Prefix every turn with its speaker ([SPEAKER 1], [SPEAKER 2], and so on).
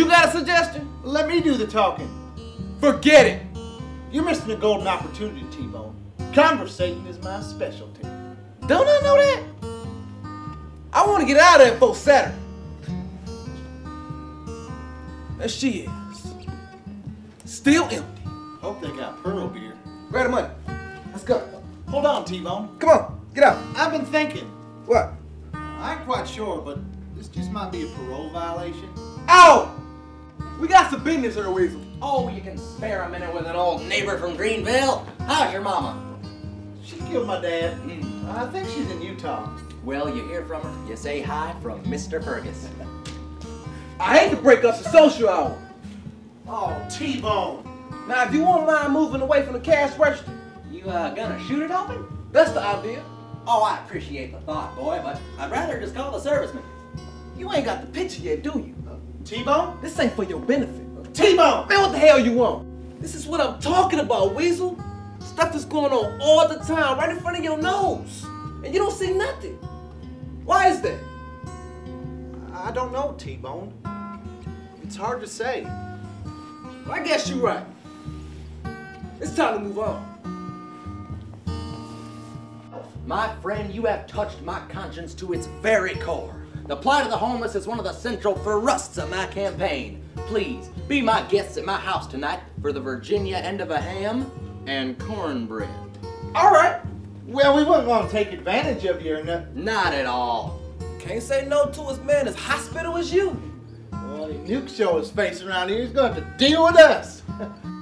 [SPEAKER 1] You got a suggestion?
[SPEAKER 2] Let me do the talking.
[SPEAKER 1] Forget it.
[SPEAKER 2] You're missing a golden opportunity, T-Bone. Conversating is my specialty.
[SPEAKER 1] Don't I know that? I want to get out of there before Saturday. There she is. Still empty.
[SPEAKER 2] Hope they got pearl beer.
[SPEAKER 1] Grab the money. Let's go.
[SPEAKER 2] Hold on, T-Bone.
[SPEAKER 1] Come on, get out.
[SPEAKER 2] I've been thinking.
[SPEAKER 1] What?
[SPEAKER 2] I ain't quite sure, but this just might be a parole violation.
[SPEAKER 1] Ow! We got some business here, Weasel.
[SPEAKER 3] Oh, you can spare a minute with an old neighbor from Greenville? How's your mama?
[SPEAKER 2] She killed my dad. I think she's in Utah.
[SPEAKER 3] Well, you hear from her, you say hi from Mr. Fergus.
[SPEAKER 1] I hate to break up the social hour.
[SPEAKER 2] Oh, T-Bone.
[SPEAKER 1] Now, if you won't mind moving away from the cash register,
[SPEAKER 3] You uh, gonna shoot it open?
[SPEAKER 1] that's the idea.
[SPEAKER 3] Oh, I appreciate the thought, boy, but I'd rather just call the serviceman.
[SPEAKER 1] You ain't got the picture yet, do you?
[SPEAKER 2] T-Bone?
[SPEAKER 1] This ain't for your benefit.
[SPEAKER 2] T-Bone!
[SPEAKER 1] Man, what the hell you want? This is what I'm talking about, Weasel. Stuff is going on all the time, right in front of your nose. And you don't see nothing. Why is that?
[SPEAKER 2] I don't know, T-Bone. It's hard to say.
[SPEAKER 1] I guess you're right. It's time to move on.
[SPEAKER 3] My friend, you have touched my conscience to its very core. The plight of the homeless is one of the central thrusts of my campaign. Please, be my guests at my house tonight for the Virginia end of a ham and cornbread.
[SPEAKER 1] All right.
[SPEAKER 2] Well, we wouldn't want to take advantage of you or nothing.
[SPEAKER 3] Not at all.
[SPEAKER 1] Can't say no to us, man. As hospital as you.
[SPEAKER 2] Well, the nuke show his face around here. He's going to have to deal with us.